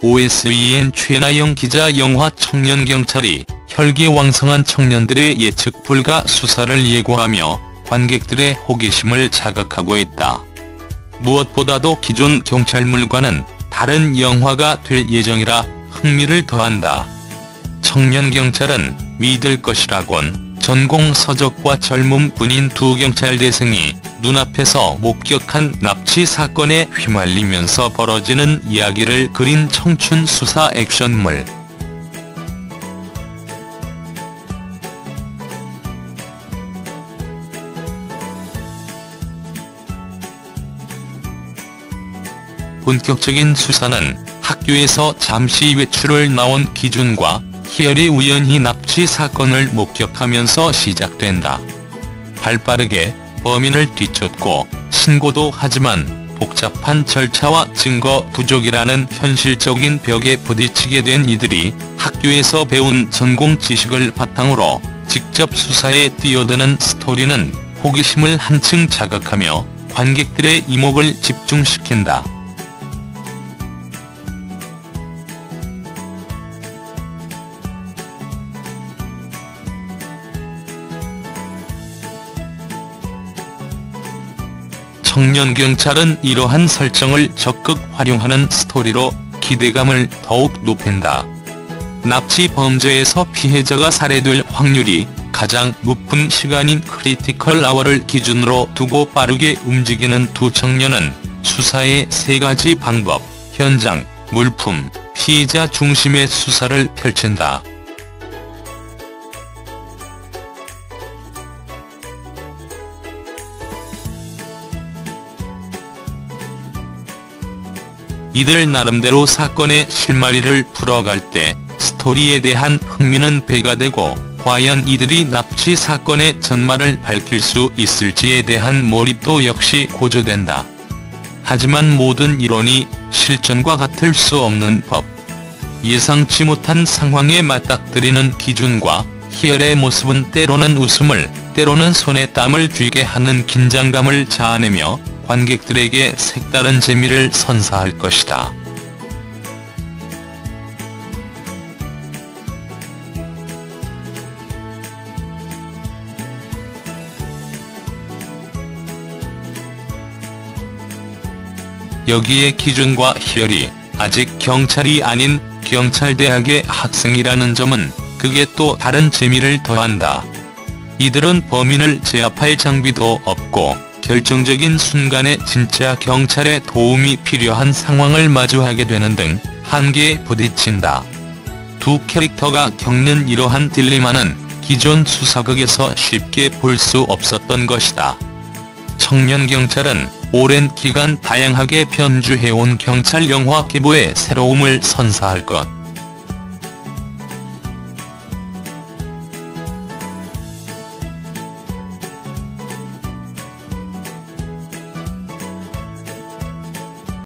OSEN 최나영 기자 영화 청년경찰이 혈기왕성한 청년들의 예측 불가 수사를 예고하며 관객들의 호기심을 자극하고 있다. 무엇보다도 기존 경찰물과는 다른 영화가 될 예정이라 흥미를 더한다. 청년경찰은 믿을 것이라곤 전공 서적과 젊은 분인 두 경찰대생이 눈앞에서 목격한 납치 사건에 휘말리면서 벌어지는 이야기를 그린 청춘 수사 액션물. 본격적인 수사는 학교에서 잠시 외출을 나온 기준과 희열이 우연히 납치 사건을 목격하면서 시작된다. 발빠르게 범인을 뒤쫓고 신고도 하지만 복잡한 절차와 증거 부족이라는 현실적인 벽에 부딪히게 된 이들이 학교에서 배운 전공 지식을 바탕으로 직접 수사에 뛰어드는 스토리는 호기심을 한층 자극하며 관객들의 이목을 집중시킨다. 청년경찰은 이러한 설정을 적극 활용하는 스토리로 기대감을 더욱 높인다. 납치 범죄에서 피해자가 살해될 확률이 가장 높은 시간인 critical hour를 기준으로 두고 빠르게 움직이는 두 청년은 수사의 세 가지 방법, 현장, 물품, 피의자 중심의 수사를 펼친다. 이들 나름대로 사건의 실마리를 풀어갈 때 스토리에 대한 흥미는 배가 되고 과연 이들이 납치 사건의 전말을 밝힐 수 있을지에 대한 몰입도 역시 고조된다. 하지만 모든 이론이 실전과 같을 수 없는 법. 예상치 못한 상황에 맞닥뜨리는 기준과 희열의 모습은 때로는 웃음을, 때로는 손에 땀을 쥐게 하는 긴장감을 자아내며 관객들에게 색다른 재미를 선사할 것이다. 여기에 기준과 희열이 아직 경찰이 아닌 경찰대학의 학생이라는 점은 그게 또 다른 재미를 더한다. 이들은 범인을 제압할 장비도 없고 결정적인 순간에 진짜 경찰의 도움이 필요한 상황을 마주하게 되는 등 한계에 부딪힌다. 두 캐릭터가 겪는 이러한 딜레마는 기존 수사극에서 쉽게 볼 수 없었던 것이다. 청년 경찰은 오랜 기간 다양하게 편주해온 경찰 영화 기부의 새로움을 선사할 것.